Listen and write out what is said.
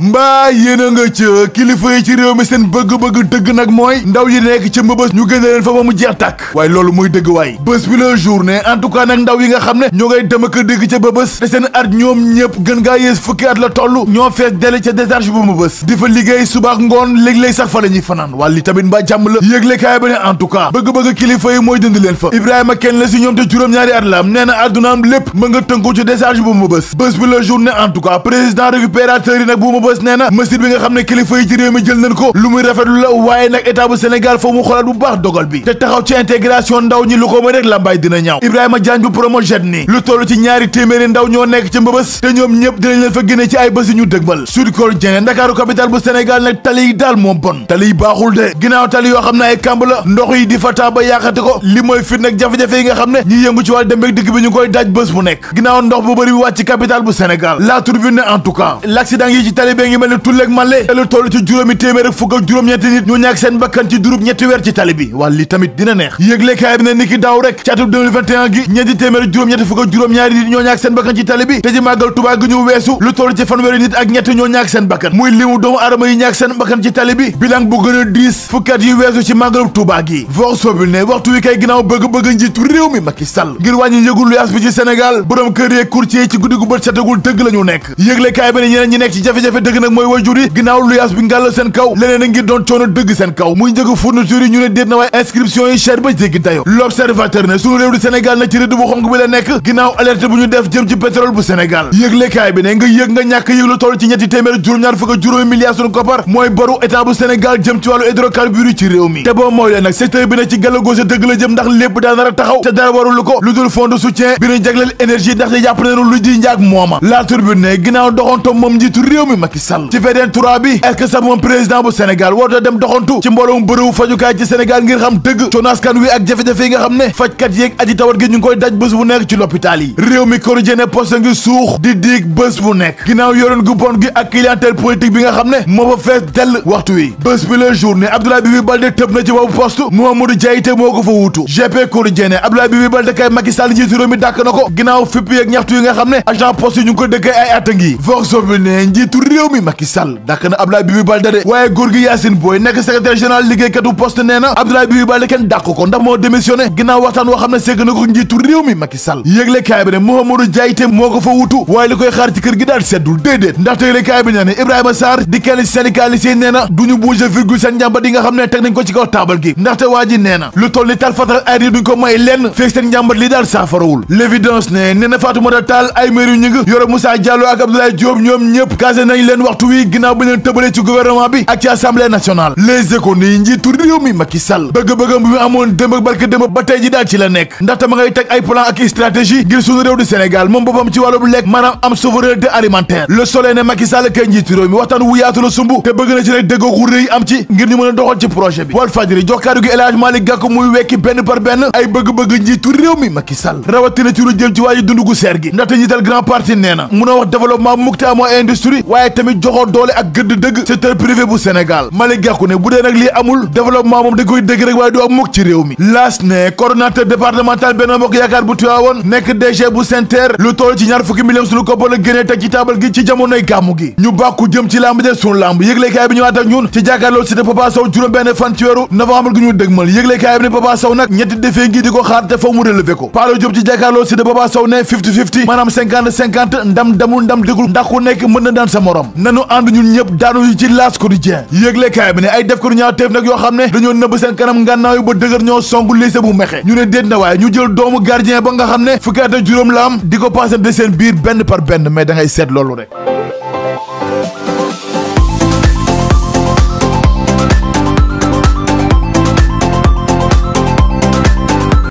mbaa yéen a nga ca kilifa yi ci réew mi seen bëgg-bëgg dëgg nag mooy ndaw yi nekk ca mbëbës ñu génne leen fa ba mu jeex tàkk waaye loolu mooy dëgg waay bés bi la journée en tout cas nag ndaw yi nga xam ne ñoo ngay dem ak dégg ca mbëbës te seen at ñoom ñëpp gën ngaa yées fukki at la toll ñoo fees dele ca décharge bu mbëbës di fa liggéey subaak ngoon léeg-léeg sax fa la ñuy fanaan wàlli tamit mbaa jàmm la yëgle kaay ba ne en tout cas bëgg-bëgg kilifa yi mooy dindi leen fa Ibrahima kenn la si ñoom te juróom-ñaari at la am nee na àddunaam lépp ma nga tënku ci décharge bu ma bës bés bi la journée en tout cas président récupérateur yi nag bu ma bës nee na mesure bi nga xam ne kilifa yi ci réew mi jël nañ ko lu muy rafetlu la waaye nag état bu Sénégal foo mu xoolaat bu baax dogal bi te taxaw ci intégration ndaw ñi lu ko mooy rek lambaay dina ñaaw Ibrahima Diagne bu promogène ni lu toll ci ñaari téeméeri ndaw ñoo nekk ci mbëbës Thiès te ñoom ñëpp dinañ leen fa génne ci ay bés yu ñu dëgmal Sud Quotidien Ndakaaru capital bu Sénégal nag tali yi daal moom bon tali yi baaxul de ginnaaw tali yoo xam ne ay kàmb la ndox yi di fa taa ba yàqate ko li mooy fit nag jafe-jafe yi nga xam ne ñi yëngu ci wàllu dem beeg dikk bi ñu koy daaj bés bu nekk ginnaaw ndox bu bëri bi wàcc capital bu Sénégal la turbine en tout cas l'accident yi ci tali bee ngi mel ne tulleeg male te lu toll ci juróomi téeméer ak fukk ak juróom-ñetti nit ñu ñàkk seen bakkan ci durub ñetti weer ci tali bi wàlli tamit dina neex yëglekaay bi ne niki daaw rek ci atum 2021 gi ñeenti téeméer juróom-ñetti fukk ak juróom-ñaari nit ñoo ñàkk seen bakkan ci tali bi te ci màggal Tuubaa gi ñu weesu lu toll ci fanweeri nit ak ñett ñoo ñàkk seen bakkan muy limu doomu aadama yi ñàkk seen bakkan ci tali bi bilan bu gën a diis fukkat yi weesu ci màggal Tuubaa gi vox populi ne waxtu wi kay ginnaaw bëgg-bëgg njiitu réew mi Macky Sall ngir wàññi yëgul luyaas bi ci Sénégal borom kër yeeg courtier ci guddi gu bët setagul dëgg la ñu nekk yëgle kaay ba ne ñeneen ñi nekk ci jafe-jafe dëgg nag mooy waajur yi ginnaaw luyaas bi ngàll seen kaw leneen a ngir doon coono dëgg seen kaw muy njëgu fourniture yi ñu ne déet na waaye inscription yi cher ba jéggi dayo l'observateur ne sunu réew di Sénégal na ci rëdd bu xonk bi la nekk ginnaaw alerte bu ñu def jëm ci pétrole bu Sénégal yëgle kaay bi ne nga yëg nga ñàkk yëg lu toll ci ñetti téeméer juróom-ñaar fukk ak juróomi milliards sunu koppar mooy boru état bu Sénégal jëm ci wàllu hydrocarbures yi ci réew mi te boo mooy leen nag secteur bi na ci gàllagose dëgg la jëm ndax lépp daa nar a taxaw te dara warul ko lu dul fonds de soutien bi ñu jagleel énergie ndax te jàpp nañu lu ji njaag mooma la turbine ne ginnaaw doxanto moom njiitu réew mi Macky Sall ci VDN 3 bi est-ce que sax moom président bu Sénégal warta dem doxantu ci mbooloo mu bëréwu fajukaay ci Sénégal ngir xam dëgg coono askan wi ak jafe-jafe yi nga xam ne fajkat yeeg aji tawat gi ñu ngi koy daj bés bu nekk ci l'hôpital yi réew mi korojene poste ngi suux di diig bés bu nekk ginnaaw yoroon gu bon gi ak clientèle politique bi nga xam ne moo fa fees dell waxtu wi bés bi la journée Abdoulaye Bibi Baldé tëb na ci boobu poste Mamadou Diayité moo ko fa wuutu GP Quotidien ne Abdoulaye Bibi Baldé kay Macky Sall njiitu réew mi dàkk na ko ginnaaw fipp yeeg ñaxtu yi nga xam ne agent poste yi ñu ngi ko dëkkee ay at a ngi vox bi ne njiitu réew mi Macky Sall dàkk na Abdoulaye Bibi Baldé de waaye góor gi Yacine Boy nekk secrétaire général liggéeykatu poste nee na Abdoulaye Bibi Baldé kenn dàkk ko ndax moo démissionné ginnaaw waxtaan woo xam ne ségg na ko njiitu réew mi Macky Macky Sall yëgle kaay bi ne Mouhamadou Diayité moo ko fa wutu waaye li koy xaar ci kër gi daal seddul déedéet ndaxte yëgle kaay bi nee na Ibrahima Sarr di kenn ci syndicaliste yi nee na du ñu bouger virgule seen njàmbat yi nga xam ne teg nañ ko ci kaw taabal gi ndaxte waa ji nee na lu toll ni tal fatal ay ri duñ ko may lenn feeg seen njàmbat li daal saafarawul l'évidence ne nee na Fatoumata Tall ay maire yu ñu ngi yore Moussa Diallo ak Abdoulaye Diop ñoom ñëpp casé nañ leen waxtu wi ginnaaw bi leen tëbalee ci gouvernement bi ak ci assemblée nationale les économies njiitu réew mi Macky Sall bëgg-bëggam bi mu amoon démb ak barke démb ba tey ji daal ci la nekk lekk ndaxte ma ngay teg ay plan ak stratégie ngir suñu réew di Sénégal moom boppam ci wàllu lekk maanaam am souveraineté alimentaire le soleil ne Macky Sall kay njiitu réew mi waxtaan wu yaatu la sumb te bëgg na ci rek déggoo gu rëy am ci ngir ñu mën a doxal ci projet bi Walf Fadjri jox kàddu gi El Hadj Malick Gakou muy wekki benn par benn ay bëgg-bëgg njiitu réew mi Macky Sall rawatina ci lu jëm ci waaji dund gu seer gi ndaxte njiital grand parti nee na mun a wax développement mukk te amoo industrie waaye tamit joxoo doole ak gëdd dëgg secteur privé bu Sénégal Malick Gakou ne bu dee nag lii amul développement moom da koy dëgg rek waaye du am mukk ci réew mi laas ne coordonnateur départemental Benno Bokk Yaakaar bu Tiwaawoon nekk DG bu SENTER lu toll ci ñaar fukki millions sunu koppar la génnee teg ci taabal gi ci jamonoy gàmmu gi ñu bàkku jëm ci lamb ja sunu lamb yëglekaay bi ñëwaat ak ñun ci jàkkaarloo Siteu Papa Sow juróom benn fan ci weeru novembre gi ñu dëgmal yëglekaay bi ne Papa Sow nag ñetti defee ngi di ko xaar te faw mu relever ko Paalo Diop ci jàkkaarloo Siteu Papa Sow ne 50-50 maanaam 50-50 ndam damul ndam dégul ndax ku nekk mën na daan sa morom nanu ànd ñun ñëpp daanu yi ci laas quotidien yëgle kaay bi ne ay def ko du ñaateef nag yoo xam ne dañoo nëbb seen kanam ngànnaayu ba dëgër ñoo songu lycée bu mexe ñu ne déet na waaye ñu jël doomu gardien ba nga xam ne fukki at ak juróom la am di ko passé de seen biir benn par benn mais da ngay seet loolu rek